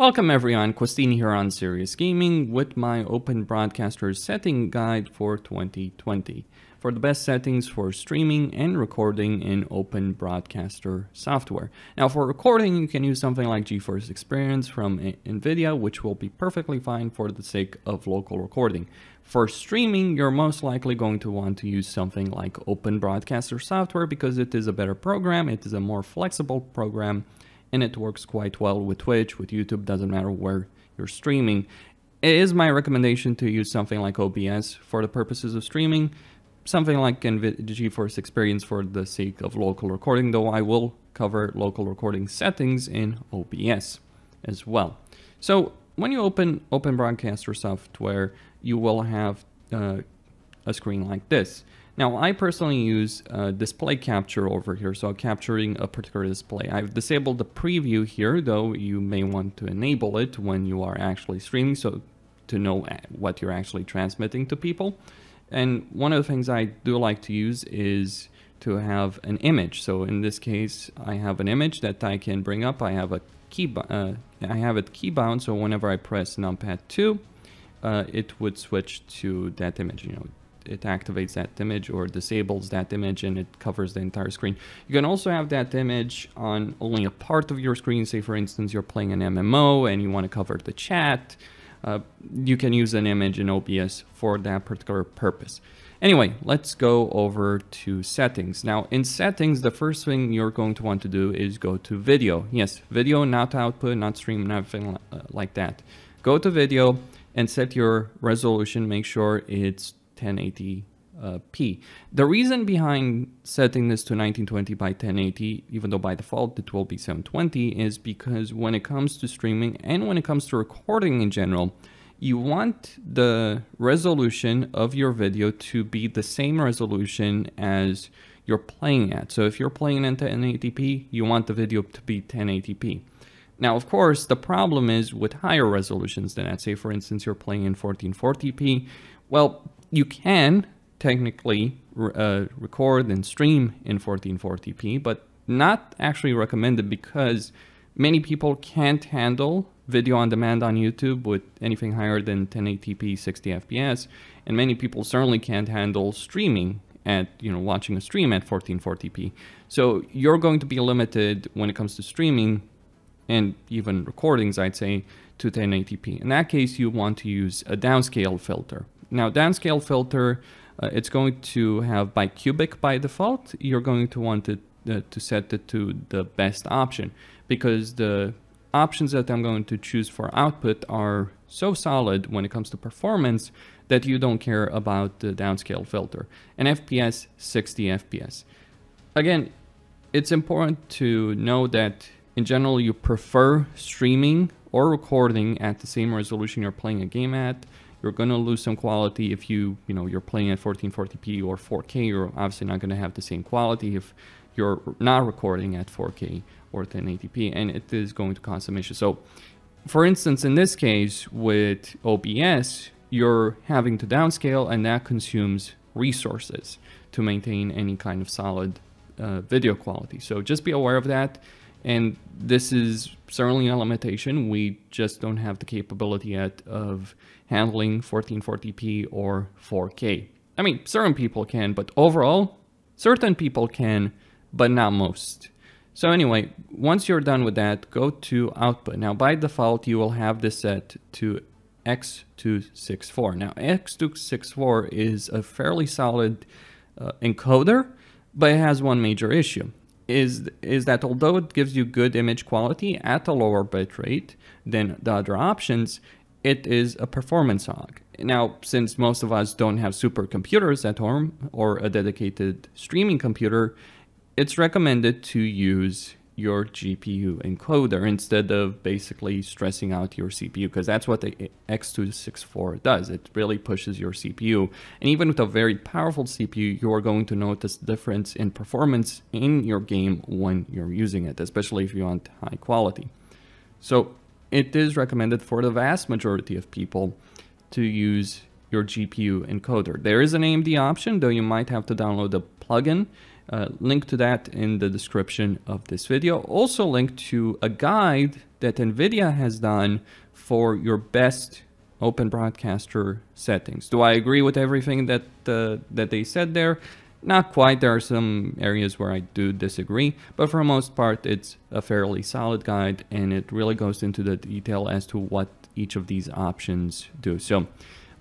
Welcome everyone, Costin here on Serious Gaming with my Open Broadcaster setting guide for 2020 for the best settings for streaming and recording in Open Broadcaster software. Now for recording you can use something like GeForce Experience from NVIDIA which will be perfectly fine for the sake of local recording. For streaming you're most likely going to want to use something like Open Broadcaster software because it is a better program, it is a more flexible program and it works quite well with Twitch, with YouTube, doesn't matter where you're streaming. It is my recommendation to use something like OBS for the purposes of streaming, something like NVIDIA GeForce Experience for the sake of local recording, though I will cover local recording settings in OBS as well. So when you open Open Broadcaster software, you will have uh, a screen like this. Now, I personally use uh, display capture over here, so capturing a particular display. I've disabled the preview here, though you may want to enable it when you are actually streaming, so to know uh, what you're actually transmitting to people. And one of the things I do like to use is to have an image. So in this case, I have an image that I can bring up. I have a key, uh, I have it key bound, so whenever I press numpad 2, uh, it would switch to that image, you know, it activates that image or disables that image and it covers the entire screen. You can also have that image on only a part of your screen. Say, for instance, you're playing an MMO and you want to cover the chat. Uh, you can use an image in OBS for that particular purpose. Anyway, let's go over to settings. Now, in settings, the first thing you're going to want to do is go to video. Yes, video, not output, not stream, nothing uh, like that. Go to video and set your resolution. Make sure it's 1080p. Uh, the reason behind setting this to 1920 by 1080, even though by default it will be 720, is because when it comes to streaming and when it comes to recording in general, you want the resolution of your video to be the same resolution as you're playing at. So if you're playing in 1080p, you want the video to be 1080p. Now, of course, the problem is with higher resolutions than that. Say, for instance, you're playing in 1440p. Well, you can technically uh, record and stream in 1440p, but not actually recommended because many people can't handle video on demand on YouTube with anything higher than 1080p 60 fps and many people certainly can't handle streaming at you know watching a stream at 1440p so you're going to be limited when it comes to streaming and even recordings I'd say to 1080p in that case you want to use a downscale filter now, downscale filter, uh, it's going to have bicubic by default. You're going to want it uh, to set it to the best option because the options that I'm going to choose for output are so solid when it comes to performance that you don't care about the downscale filter. And FPS, 60 FPS. Again, it's important to know that in general you prefer streaming or recording at the same resolution you're playing a game at you're going to lose some quality if you, you know, you're playing at 1440p or 4K. You're obviously not going to have the same quality if you're not recording at 4K or 1080p, and it is going to cause some issues. So, for instance, in this case with OBS, you're having to downscale, and that consumes resources to maintain any kind of solid uh, video quality. So just be aware of that. And this is certainly a limitation. We just don't have the capability yet of handling 1440p or 4K. I mean, certain people can, but overall, certain people can, but not most. So anyway, once you're done with that, go to output. Now by default, you will have this set to X264. Now X264 is a fairly solid uh, encoder, but it has one major issue is is that although it gives you good image quality at a lower bitrate than the other options, it is a performance hog. Now, since most of us don't have supercomputers at home or a dedicated streaming computer, it's recommended to use your GPU encoder instead of basically stressing out your CPU because that's what the X264 does. It really pushes your CPU. And even with a very powerful CPU, you're going to notice a difference in performance in your game when you're using it, especially if you want high quality. So it is recommended for the vast majority of people to use your GPU encoder. There is an AMD option, though you might have to download a plugin Uh, link to that in the description of this video. Also link to a guide that NVIDIA has done for your best open broadcaster settings. Do I agree with everything that uh, that they said there? Not quite. There are some areas where I do disagree, but for the most part, it's a fairly solid guide and it really goes into the detail as to what each of these options do. So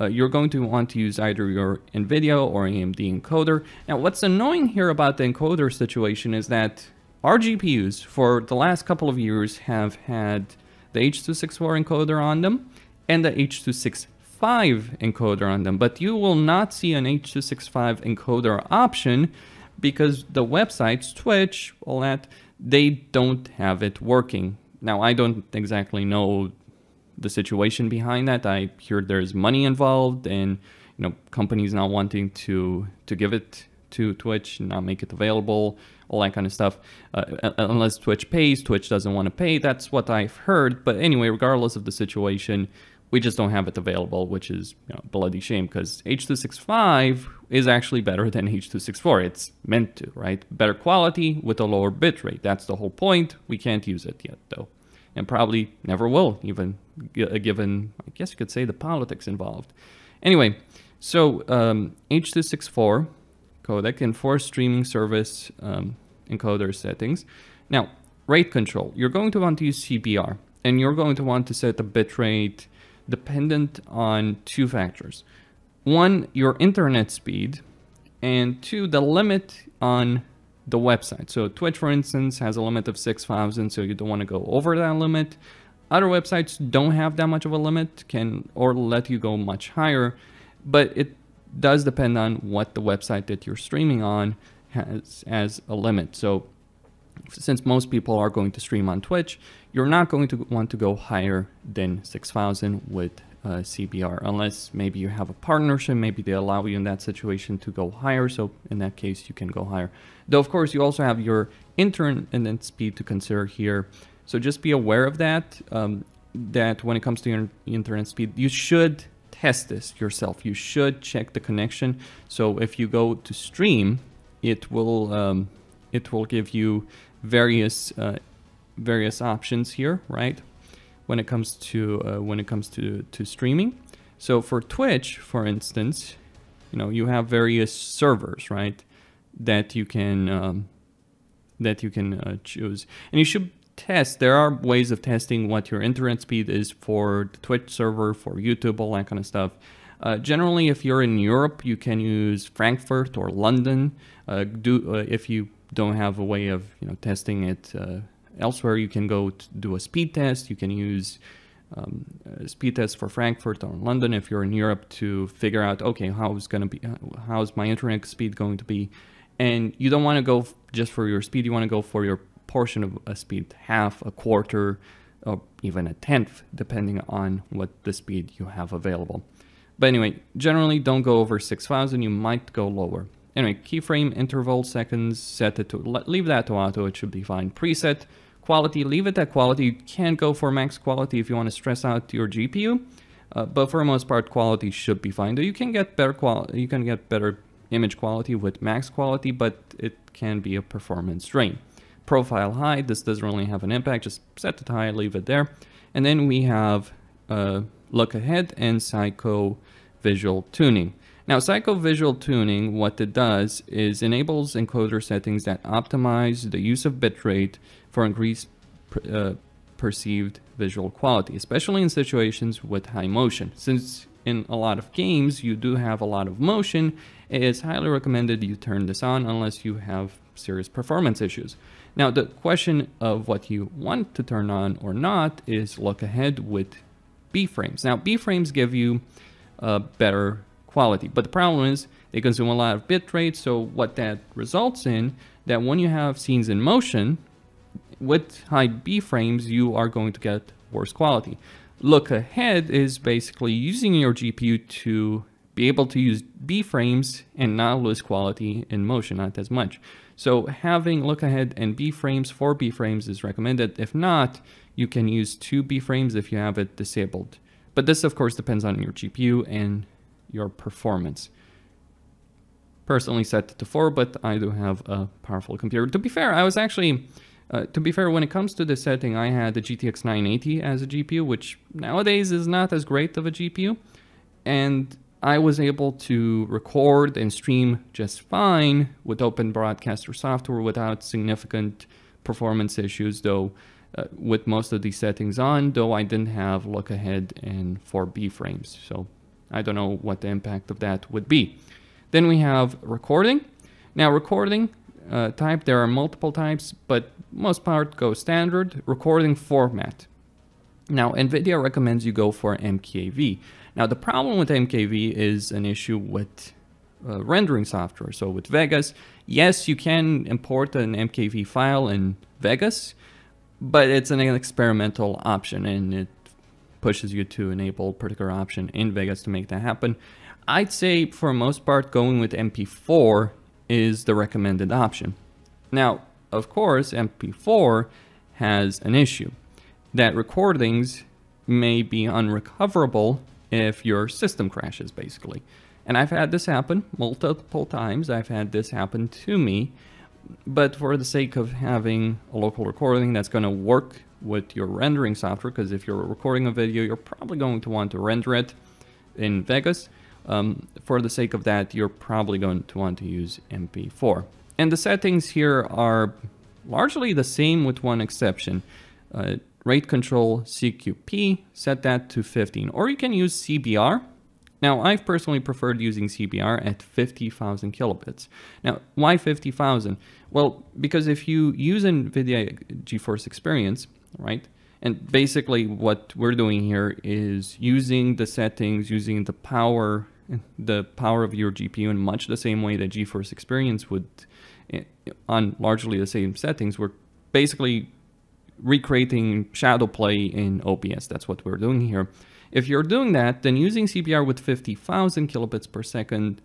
uh, you're going to want to use either your NVIDIA or AMD encoder. Now, what's annoying here about the encoder situation is that our GPUs for the last couple of years have had the H.264 encoder on them and the H.265 encoder on them, but you will not see an H.265 encoder option because the websites, Twitch, all that, they don't have it working. Now, I don't exactly know the situation behind that. I hear there's money involved and you know companies not wanting to to give it to Twitch, not make it available, all that kind of stuff. Uh, unless Twitch pays, Twitch doesn't want to pay. That's what I've heard. But anyway, regardless of the situation, we just don't have it available, which is you know, bloody shame because H.265 is actually better than H.264. It's meant to, right? Better quality with a lower bitrate. That's the whole point. We can't use it yet, though and probably never will, even uh, given, I guess you could say, the politics involved. Anyway, so um, H.264 codec and four streaming service um, encoder settings. Now, rate control. You're going to want to use CBR, and you're going to want to set the bitrate dependent on two factors. One, your internet speed, and two, the limit on the website. So Twitch, for instance, has a limit of 6,000, so you don't want to go over that limit. Other websites don't have that much of a limit, can or let you go much higher, but it does depend on what the website that you're streaming on has as a limit. So since most people are going to stream on Twitch, you're not going to want to go higher than 6,000 with uh, CBR, unless maybe you have a partnership, maybe they allow you in that situation to go higher. So in that case, you can go higher. Though, of course, you also have your internet speed to consider here. So just be aware of that, um, that when it comes to your internet speed, you should test this yourself. You should check the connection. So if you go to stream, it will um, it will give you various uh, various options here, right? When it comes to uh, when it comes to to streaming. So for Twitch, for instance, you know you have various servers, right? That you can um, that you can uh, choose, and you should test. There are ways of testing what your internet speed is for the Twitch server, for YouTube, all that kind of stuff. Uh, generally, if you're in Europe, you can use Frankfurt or London. Uh, do uh, if you don't have a way of you know testing it uh, elsewhere, you can go do a speed test. You can use um, speed test for Frankfurt or London if you're in Europe to figure out, okay, how's going to be, how's my internet speed going to be? And you don't want to go just for your speed. You want to go for your portion of a speed, half, a quarter, or even a tenth, depending on what the speed you have available. But anyway, generally don't go over 6,000. You might go lower. Anyway, keyframe interval seconds, set it to, leave that to auto. It should be fine. Preset Quality, leave it at quality. You can't go for max quality if you want to stress out your GPU. Uh, but for the most part, quality should be fine. Though you can get better quality, you can get better image quality with max quality, but it can be a performance drain. Profile high, this doesn't really have an impact. Just set it high, leave it there. And then we have uh, look ahead and psycho visual tuning. Now, psycho visual tuning, what it does is enables encoder settings that optimize the use of bitrate for increased uh, perceived visual quality, especially in situations with high motion. Since in a lot of games you do have a lot of motion, it is highly recommended you turn this on unless you have serious performance issues. Now the question of what you want to turn on or not is look ahead with B-frames. Now B-frames give you a better quality, but the problem is they consume a lot of bitrate, so what that results in, that when you have scenes in motion, with high B frames, you are going to get worse quality. Look ahead is basically using your GPU to be able to use B frames and not lose quality in motion, not as much. So having look ahead and B frames for B frames is recommended. If not, you can use two B frames if you have it disabled. But this of course depends on your GPU and your performance. personally set to 4, but I do have a powerful computer. To be fair, I was actually... Uh, to be fair, when it comes to the setting, I had the GTX 980 as a GPU, which nowadays is not as great of a GPU. And I was able to record and stream just fine with Open Broadcaster software without significant performance issues, though uh, with most of these settings on, though I didn't have look ahead and 4B frames. So I don't know what the impact of that would be. Then we have recording. Now recording uh, type, there are multiple types, but most part go standard recording format. Now NVIDIA recommends you go for MKV. Now the problem with MKV is an issue with uh, rendering software. So with Vegas, yes, you can import an MKV file in Vegas, but it's an experimental option and it pushes you to enable a particular option in Vegas to make that happen. I'd say for most part going with MP4 is the recommended option. Now, of course, MP4 has an issue that recordings may be unrecoverable if your system crashes basically. And I've had this happen multiple times. I've had this happen to me but for the sake of having a local recording that's going to work with your rendering software, because if you're recording a video, you're probably going to want to render it in Vegas. Um, for the sake of that, you're probably going to want to use MP4. And the settings here are largely the same with one exception. Uh, rate control CQP, set that to 15. Or you can use CBR, now, I've personally preferred using CBR at 50,000 kilobits. Now, why 50,000? Well, because if you use NVIDIA GeForce Experience, right, and basically what we're doing here is using the settings, using the power, the power of your GPU in much the same way that GeForce Experience would eh, on largely the same settings. We're basically recreating ShadowPlay in OBS. That's what we're doing here. If you're doing that, then using CBR with 50,000 kilobits per second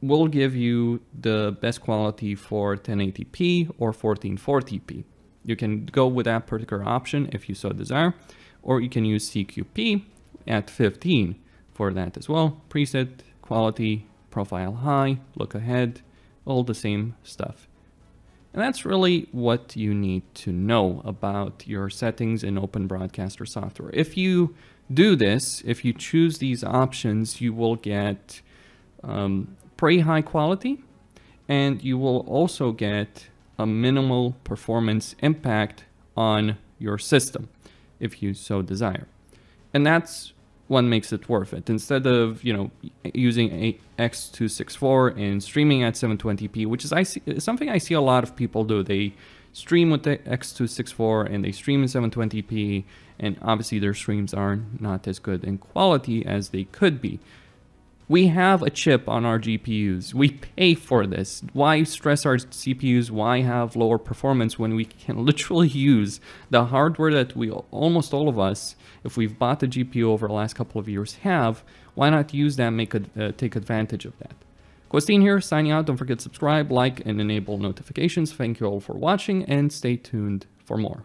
will give you the best quality for 1080p or 1440p. You can go with that particular option if you so desire, or you can use CQP at 15 for that as well. Preset, quality, profile high, look ahead, all the same stuff. And that's really what you need to know about your settings in Open Broadcaster software. If you do this, if you choose these options, you will get um, pretty high quality and you will also get a minimal performance impact on your system if you so desire. And that's what makes it worth it. Instead of, you know, using X264 and streaming at 720p, which is I see, something I see a lot of people do. They stream with the X264 and they stream in 720p and obviously their streams are not as good in quality as they could be. We have a chip on our GPUs. We pay for this. Why stress our CPUs? Why have lower performance when we can literally use the hardware that we almost all of us, if we've bought the GPU over the last couple of years, have? Why not use that? Make a, uh, take advantage of that. Costin here, signing out. Don't forget to subscribe, like, and enable notifications. Thank you all for watching, and stay tuned for more.